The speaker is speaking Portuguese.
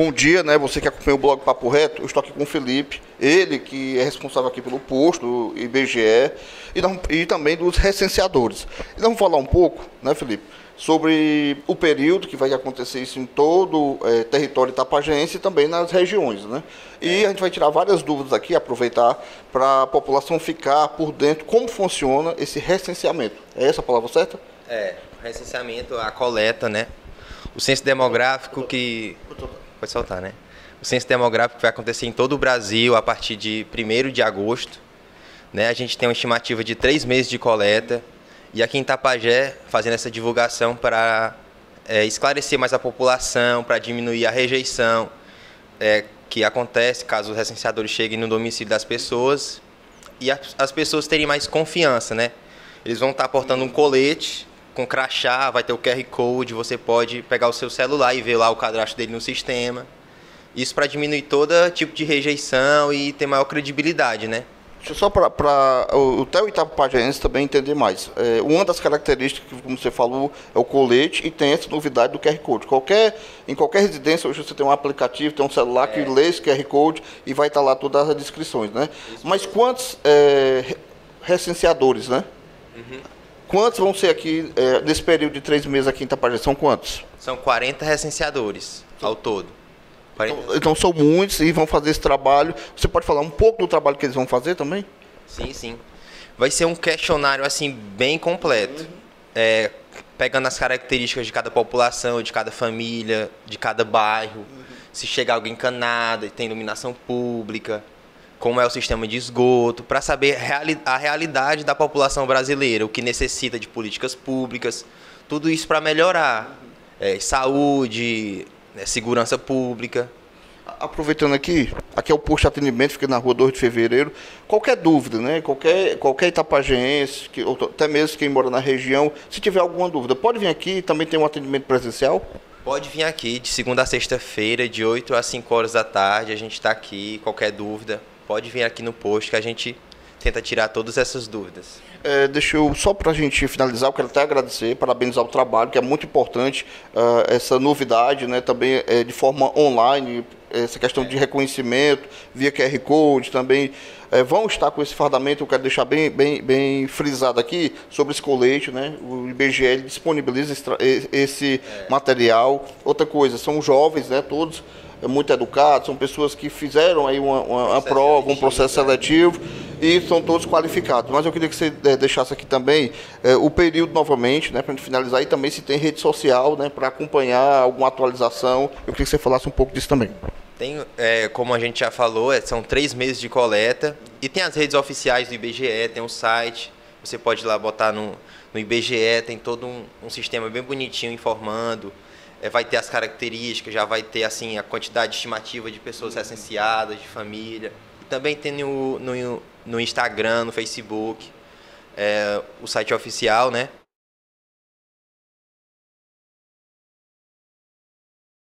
bom dia, né? Você que acompanha o blog Papo Reto, eu estou aqui com o Felipe, ele que é responsável aqui pelo posto, IBGE, e, nós, e também dos recenseadores. E vamos falar um pouco, né, Felipe, sobre o período que vai acontecer isso em todo o é, território itapajense e também nas regiões, né? E a gente vai tirar várias dúvidas aqui, aproveitar para a população ficar por dentro como funciona esse recenseamento. É essa a palavra certa? É, recenseamento, a coleta, né? O censo demográfico que. Pode soltar, né? O censo demográfico vai acontecer em todo o Brasil a partir de 1 de agosto. Né? A gente tem uma estimativa de três meses de coleta. E aqui em Tapajé, fazendo essa divulgação para é, esclarecer mais a população, para diminuir a rejeição é, que acontece caso os recenseadores cheguem no domicílio das pessoas e as, as pessoas terem mais confiança, né? Eles vão estar portando um colete com crachá, vai ter o QR Code, você pode pegar o seu celular e ver lá o cadastro dele no sistema. Isso para diminuir todo tipo de rejeição e ter maior credibilidade, né? Só para o Theo Itapajense também entender mais. É, uma das características, como você falou, é o colete e tem essa novidade do QR Code. Qualquer, em qualquer residência, hoje você tem um aplicativo, tem um celular é. que lê esse QR Code e vai estar tá lá todas as descrições, né? Isso. Mas quantos é, recenseadores, né? Uhum. Quantos vão ser aqui, é, nesse período de três meses aqui em Itapajé? São quantos? São 40 recenseadores ao todo. Então, então, são muitos e vão fazer esse trabalho. Você pode falar um pouco do trabalho que eles vão fazer também? Sim, sim. Vai ser um questionário assim bem completo. É, pegando as características de cada população, de cada família, de cada bairro. Uhum. Se chega alguém encanado, tem iluminação pública, como é o sistema de esgoto, para saber a realidade da população brasileira, o que necessita de políticas públicas, tudo isso para melhorar. É, saúde, é, segurança pública. Aproveitando aqui, aqui é o posto de atendimento, fica na rua 2 de fevereiro. Qualquer dúvida, né? Qualquer, qualquer itapagense, que, até mesmo quem mora na região, se tiver alguma dúvida, pode vir aqui, também tem um atendimento presencial? Pode vir aqui de segunda a sexta-feira, de 8 às 5 horas da tarde. A gente está aqui. Qualquer dúvida, pode vir aqui no post que a gente tenta tirar todas essas dúvidas. É, deixa eu, só para a gente finalizar, eu quero até agradecer, parabenizar o trabalho, que é muito importante uh, essa novidade, né, também é, de forma online, essa questão de reconhecimento via QR Code também. É, vão estar com esse fardamento, eu quero deixar bem, bem, bem frisado aqui sobre esse colete, né? O IBGE disponibiliza esse, é. material. Outra coisa, são jovens, né? Todos muito educados, são pessoas que fizeram aí uma, uma, uma prova, um processo seletivo e são todos qualificados. Mas eu queria que você é, deixasse aqui também é, o período novamente, né, para a gente finalizar, e também se tem rede social, né, para acompanhar alguma atualização. Eu queria que você falasse um pouco disso também. Tem, é, como a gente já falou, são três meses de coleta e tem as redes oficiais do IBGE, tem o site, você pode ir lá botar no, no IBGE, tem todo um, um sistema bem bonitinho informando vai ter as características, já vai ter assim a quantidade estimativa de pessoas recenseadas, de família. Também tem no, no, no Instagram, no Facebook, é, o site oficial, né?